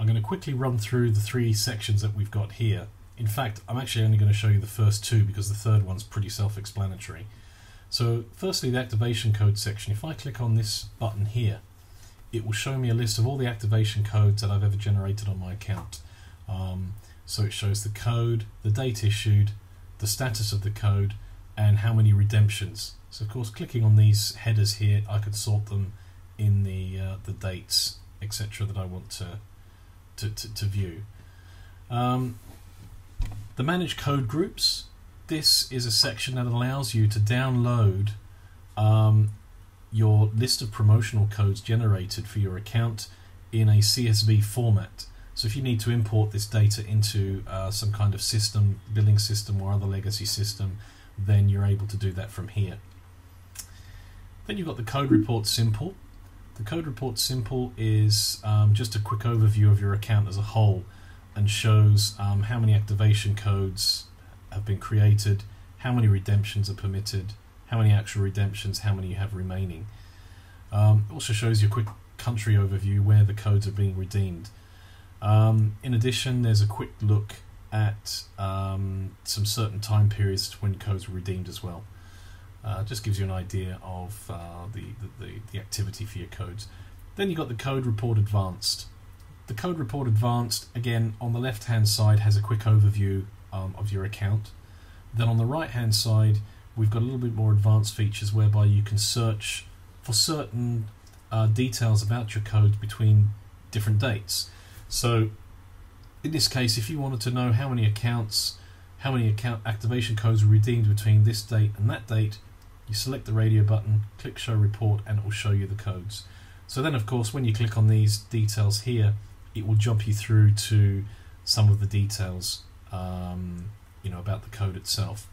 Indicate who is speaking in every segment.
Speaker 1: I'm going to quickly run through the three sections that we've got here. In fact, I'm actually only going to show you the first two because the third one's pretty self-explanatory. So firstly, the activation code section. If I click on this button here, it will show me a list of all the activation codes that I've ever generated on my account. Um, so it shows the code, the date issued, the status of the code, and how many redemptions. So of course, clicking on these headers here, I could sort them in the uh, the dates, etc. that I want to to, to, to view. Um, the manage code groups. This is a section that allows you to download um, your list of promotional codes generated for your account in a CSV format. So if you need to import this data into uh, some kind of system, billing system or other legacy system, then you're able to do that from here. Then you've got the code report simple. The code report simple is um, just a quick overview of your account as a whole and shows um, how many activation codes have been created, how many redemptions are permitted, how many actual redemptions, how many you have remaining. Um, also shows you a quick country overview where the codes are being redeemed. Um, in addition, there's a quick look at um, some certain time periods when codes were redeemed as well. Uh, just gives you an idea of uh, the, the, the activity for your codes. Then you've got the code report advanced. The code report advanced, again, on the left hand side has a quick overview um, of your account. Then on the right hand side, we've got a little bit more advanced features whereby you can search for certain uh, details about your codes between different dates. So in this case, if you wanted to know how many accounts, how many account activation codes were redeemed between this date and that date, you select the radio button, click show report, and it will show you the codes. So then, of course, when you click on these details here, it will jump you through to some of the details, um, you know, about the code itself.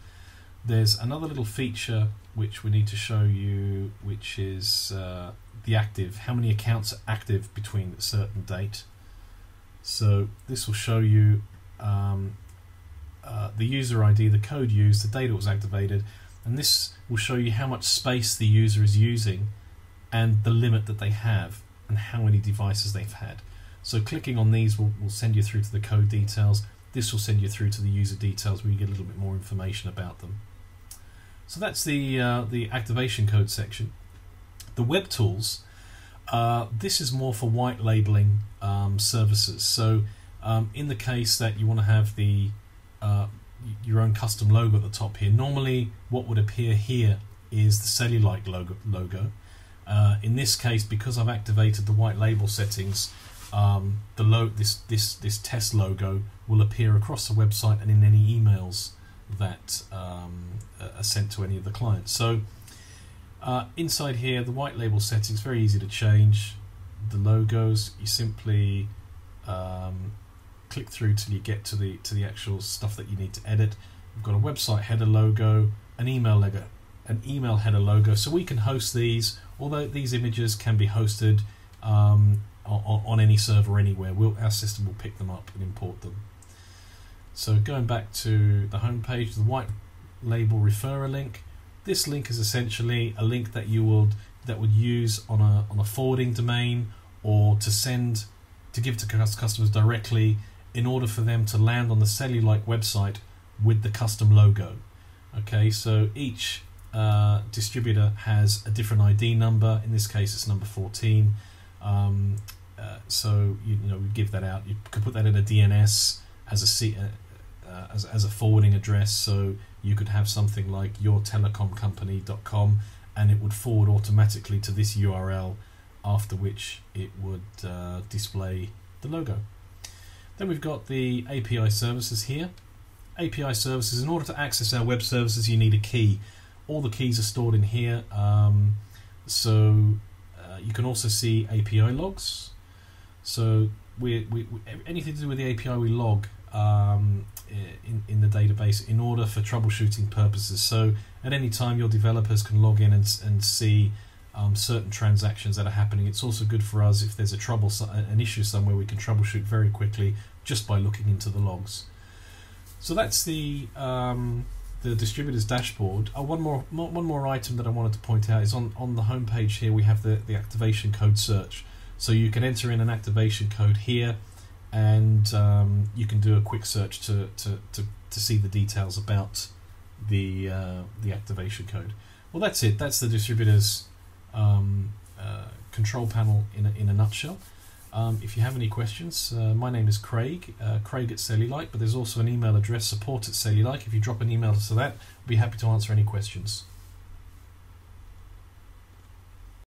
Speaker 1: There's another little feature which we need to show you, which is uh, the active. How many accounts are active between a certain date? So this will show you um, uh, the user ID, the code used, the date it was activated, and this will show you how much space the user is using and the limit that they have and how many devices they've had. So clicking on these will, will send you through to the code details. This will send you through to the user details where you get a little bit more information about them. So that's the uh, the activation code section. The web tools. Uh, this is more for white labeling um, services. So um, in the case that you want to have the uh, your own custom logo at the top here. Normally, what would appear here is the Cellulike logo. logo. Uh, in this case, because I've activated the white label settings, um, the lo- this this this test logo will appear across the website and in any emails that um, are sent to any of the clients. So uh, inside here, the white label settings very easy to change. The logos, you simply um, click through till you get to the to the actual stuff that you need to edit. We've got a website header logo, an email logo, an email header logo, so we can host these. Although these images can be hosted um, on, on, any server anywhere, we'll, our system will pick them up and import them. So going back to the home page, the white label referrer link. This link is essentially a link that you would that would use on a on a forwarding domain or to send to give to customers directly in order for them to land on the Cellulike website with the custom logo. Okay, so each uh, distributor has a different ID number. In this case, it's number 14. Um, uh, so you, you, know we give that out. You could put that in a DNS as a C, uh, uh, as, as a forwarding address. So you could have something like yourtelecomcompany.com, and it would forward automatically to this URL. After which it would uh, display the logo. Then we've got the API services here. API services, in order to access our web services, you need a key. All the keys are stored in here. Um, so uh, you can also see API logs. So we, we, we, anything to do with the API we log um, in, in the database in order for troubleshooting purposes. So at any time your developers can log in and, and see um, certain transactions that are happening. It's also good for us if there's a trouble, an issue somewhere, we can troubleshoot very quickly just by looking into the logs. So that's the um, the distributor's dashboard. Oh, one more, more one more item that I wanted to point out is on on the homepage here we have the the activation code search. So you can enter in an activation code here, and um, you can do a quick search to, to, to, to see the details about the uh, the activation code. Well, that's it. That's the distributor's um, uh, control panel in a, in a nutshell. Um, if you have any questions, uh, my name is Craig, uh, Craig at Cellulike, but there's also an email address, support at Cellulike. If you drop an email to that, we'll be happy to answer any questions.